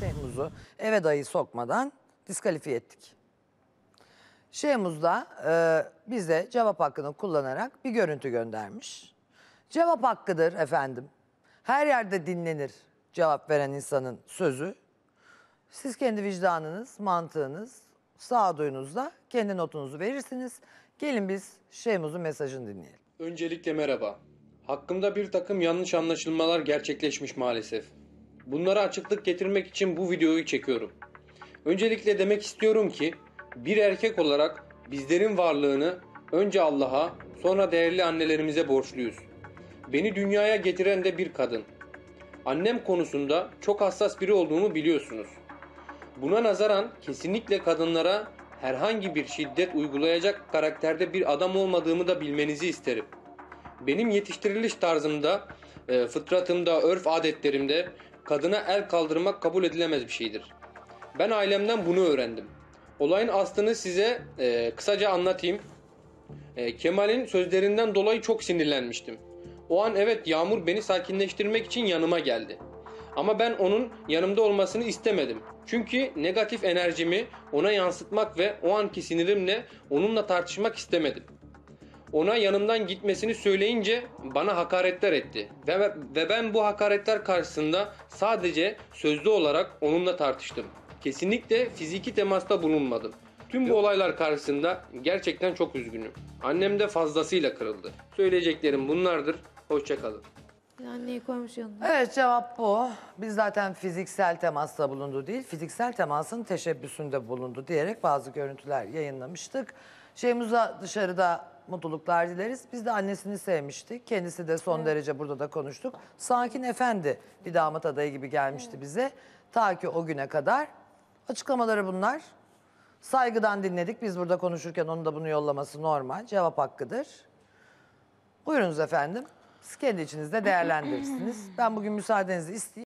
Şeyhmuz'u eve dahi sokmadan diskalifiye ettik. Şeyhmuz da e, bize cevap hakkını kullanarak bir görüntü göndermiş. Cevap hakkıdır efendim. Her yerde dinlenir cevap veren insanın sözü. Siz kendi vicdanınız, mantığınız, sağduyunuzla kendi notunuzu verirsiniz. Gelin biz Şeyhmuz'un mesajını dinleyelim. Öncelikle merhaba. Hakkımda bir takım yanlış anlaşılmalar gerçekleşmiş maalesef. Bunlara açıklık getirmek için bu videoyu çekiyorum. Öncelikle demek istiyorum ki bir erkek olarak bizlerin varlığını önce Allah'a sonra değerli annelerimize borçluyuz. Beni dünyaya getiren de bir kadın. Annem konusunda çok hassas biri olduğumu biliyorsunuz. Buna nazaran kesinlikle kadınlara herhangi bir şiddet uygulayacak karakterde bir adam olmadığımı da bilmenizi isterim. Benim yetiştiriliş tarzımda, e, fıtratımda, örf adetlerimde kadına el kaldırmak kabul edilemez bir şeydir. Ben ailemden bunu öğrendim. Olayın aslını size e, kısaca anlatayım. E, Kemal'in sözlerinden dolayı çok sinirlenmiştim. O an evet Yağmur beni sakinleştirmek için yanıma geldi. Ama ben onun yanımda olmasını istemedim. Çünkü negatif enerjimi ona yansıtmak ve o anki sinirimle onunla tartışmak istemedim. Ona yanımdan gitmesini söyleyince bana hakaretler etti. Ve, ve ben bu hakaretler karşısında sadece sözlü olarak onunla tartıştım. Kesinlikle fiziki temasta bulunmadım. Tüm bu olaylar karşısında gerçekten çok üzgünüm. Annem de fazlasıyla kırıldı. Söyleyeceklerim bunlardır. Hoşçakalın. Anneyi koymuş yanına. Evet cevap bu. Biz zaten fiziksel temasta bulundu değil, fiziksel temasın teşebbüsünde bulundu diyerek bazı görüntüler yayınlamıştık. Şeyhmuz'a dışarıda mutluluklar dileriz. Biz de annesini sevmiştik. Kendisi de son derece burada da konuştuk. Sakin efendi bir damat adayı gibi gelmişti bize. Ta ki o güne kadar. Açıklamaları bunlar. Saygıdan dinledik. Biz burada konuşurken onun da bunu yollaması normal. Cevap hakkıdır. Buyurunuz efendim. Siz kendi içinizde değerlendirirsiniz. Ben bugün müsaadenizi isteyeyim.